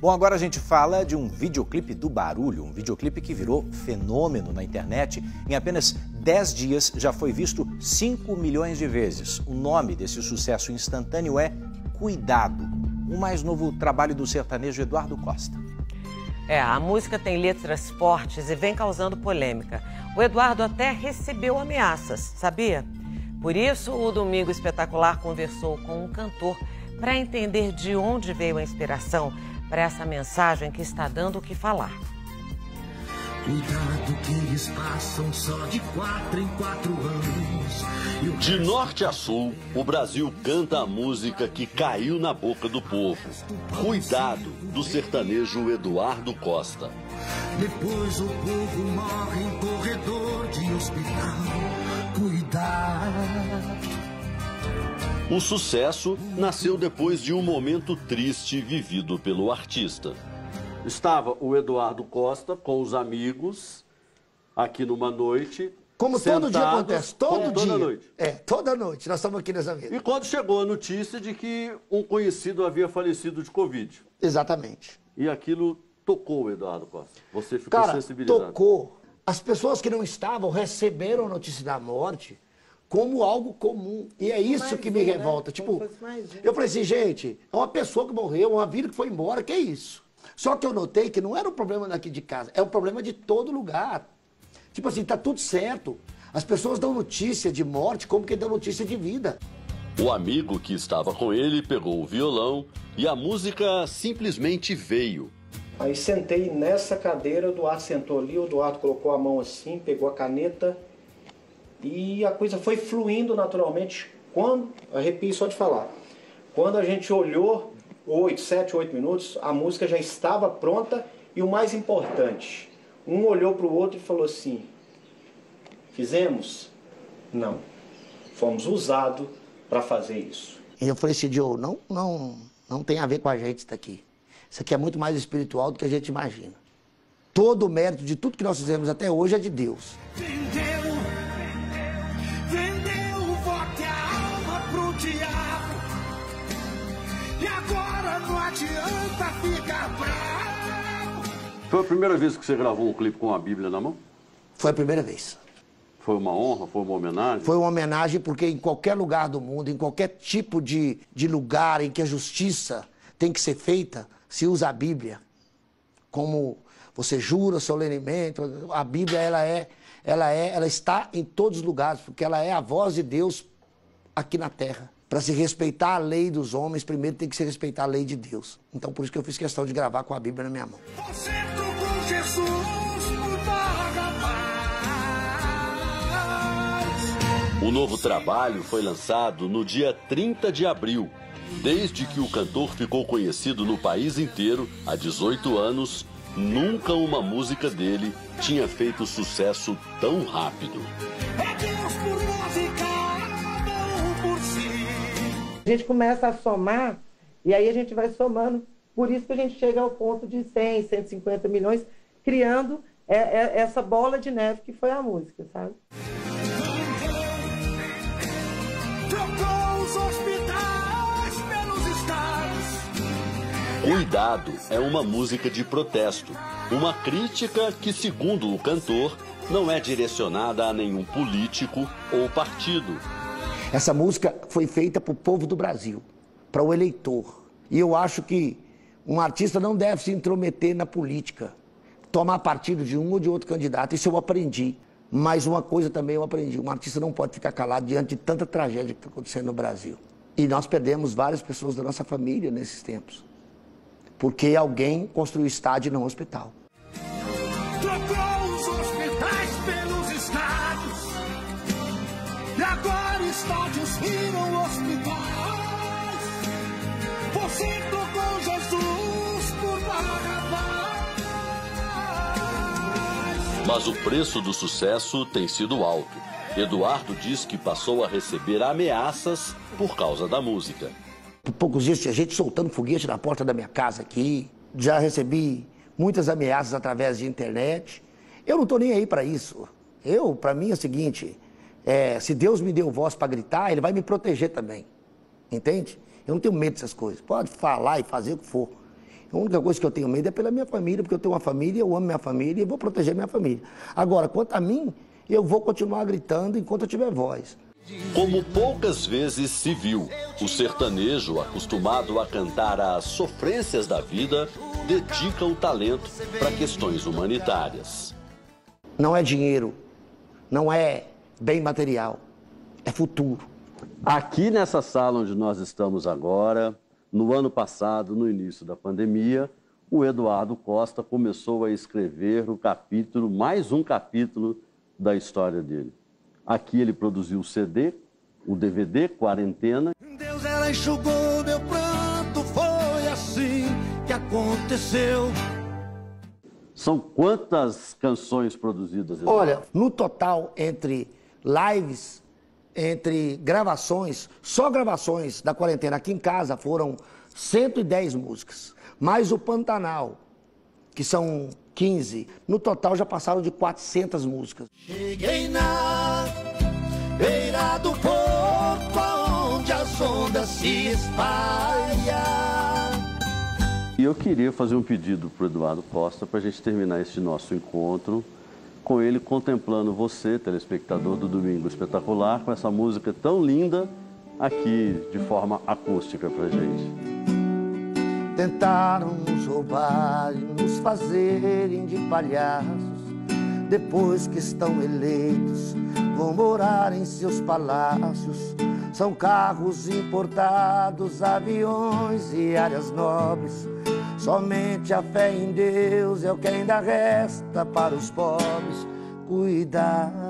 Bom, agora a gente fala de um videoclipe do barulho, um videoclipe que virou fenômeno na internet. Em apenas 10 dias já foi visto 5 milhões de vezes. O nome desse sucesso instantâneo é Cuidado, o mais novo trabalho do sertanejo Eduardo Costa. É, a música tem letras fortes e vem causando polêmica. O Eduardo até recebeu ameaças, sabia? Por isso, o Domingo Espetacular conversou com um cantor para entender de onde veio a inspiração para essa mensagem que está dando o que falar. Cuidado que eles passam só de quatro em quatro anos. De norte a sul, o Brasil canta a música que caiu na boca do povo. Cuidado, do sertanejo Eduardo Costa. Depois o povo morre em corredor de hospital. Cuidado. O sucesso nasceu depois de um momento triste vivido pelo artista. Estava o Eduardo Costa com os amigos aqui numa noite. Como todo dia acontece, todo dia. Toda noite. É, toda noite. Nós estamos aqui nessa mesa. E quando chegou a notícia de que um conhecido havia falecido de Covid. Exatamente. E aquilo tocou o Eduardo Costa. Você ficou Cara, sensibilizado. tocou. As pessoas que não estavam receberam a notícia da morte como algo comum. E é isso que me revolta. Tipo, eu falei assim, gente, é uma pessoa que morreu, uma vida que foi embora, que é isso? Só que eu notei que não era um problema daqui de casa, é um problema de todo lugar. Tipo assim, tá tudo certo. As pessoas dão notícia de morte como quem dá notícia de vida. O amigo que estava com ele pegou o violão e a música simplesmente veio. Aí sentei nessa cadeira, o Eduardo sentou ali, o Eduardo colocou a mão assim, pegou a caneta e a coisa foi fluindo naturalmente. Quando, arrepio só de falar, quando a gente olhou, 8, 7, 8 minutos, a música já estava pronta e o mais importante, um olhou para o outro e falou assim: Fizemos? Não. Fomos usados para fazer isso. E eu falei assim, Joe, não, não, não tem a ver com a gente isso daqui. Isso aqui é muito mais espiritual do que a gente imagina. Todo o mérito de tudo que nós fizemos até hoje é de Deus. Diabo. E agora não adianta ficar bravo. Foi a primeira vez que você gravou um clipe com a Bíblia na mão? Foi a primeira vez. Foi uma honra? Foi uma homenagem? Foi uma homenagem porque em qualquer lugar do mundo, em qualquer tipo de, de lugar em que a justiça tem que ser feita, se usa a Bíblia. Como você jura solenemente, a Bíblia ela é, ela é, ela está em todos os lugares, porque ela é a voz de Deus aqui na terra. Para se respeitar a lei dos homens, primeiro tem que se respeitar a lei de Deus. Então por isso que eu fiz questão de gravar com a Bíblia na minha mão. Você com Jesus. O novo trabalho foi lançado no dia 30 de abril. Desde que o cantor ficou conhecido no país inteiro, há 18 anos, nunca uma música dele tinha feito sucesso tão rápido. Gente começa a somar e aí a gente vai somando. Por isso que a gente chega ao ponto de 100, 150 milhões, criando é, é, essa bola de neve que foi a música, sabe? Trocou os hospitais pelos estados. Cuidado é uma música de protesto, uma crítica que, segundo o cantor, não é direcionada a nenhum político ou partido. Essa música foi feita para o povo do Brasil, para o eleitor. E eu acho que um artista não deve se intrometer na política, tomar partido de um ou de outro candidato. Isso eu aprendi. Mas uma coisa também eu aprendi: um artista não pode ficar calado diante de tanta tragédia que está acontecendo no Brasil. E nós perdemos várias pessoas da nossa família nesses tempos. Porque alguém construiu estádio e não hospital. Trocou os hospitais agora estádios viram hospitais. Você tocou Jesus por Barrabás. Mas o preço do sucesso tem sido alto. Eduardo diz que passou a receber ameaças por causa da música. Por poucos dias tinha gente soltando foguete na porta da minha casa aqui. Já recebi muitas ameaças através de internet. Eu não estou nem aí para isso. Eu, para mim, é o seguinte: é, se Deus me deu voz para gritar, Ele vai me proteger também. Entende? Eu não tenho medo dessas coisas. Pode falar e fazer o que for. A única coisa que eu tenho medo é pela minha família, porque eu tenho uma família, eu amo minha família e vou proteger minha família. Agora, quanto a mim, eu vou continuar gritando enquanto eu tiver voz. Como poucas vezes se viu, o sertanejo, acostumado a cantar as sofrências da vida, dedica o talento para questões humanitárias. Não é dinheiro, não é bem material, é futuro. Aqui nessa sala onde nós estamos agora, no ano passado, no início da pandemia, o Eduardo Costa começou a escrever o capítulo, mais um capítulo da história dele. Aqui ele produziu o CD, o DVD, Quarentena. Deus, ela enxugou meu pranto, foi assim que aconteceu. São quantas canções produzidas? Eduardo? Olha, no total, entre lives, entre gravações, só gravações da quarentena aqui em casa foram 110 músicas. Mais o Pantanal, que são 15. No total já passaram de 400 músicas. Cheguei na beira do porto onde as ondas se espalham. E eu queria fazer um pedido para o Eduardo Costa para a gente terminar este nosso encontro com ele contemplando você, telespectador do Domingo Espetacular, com essa música tão linda aqui de forma acústica para gente. Tentaram nos roubar e nos fazerem de palhaços. Depois que estão eleitos, vão morar em seus palácios. São carros importados, aviões e áreas nobres. Somente a fé em Deus é o que ainda resta para os pobres cuidar.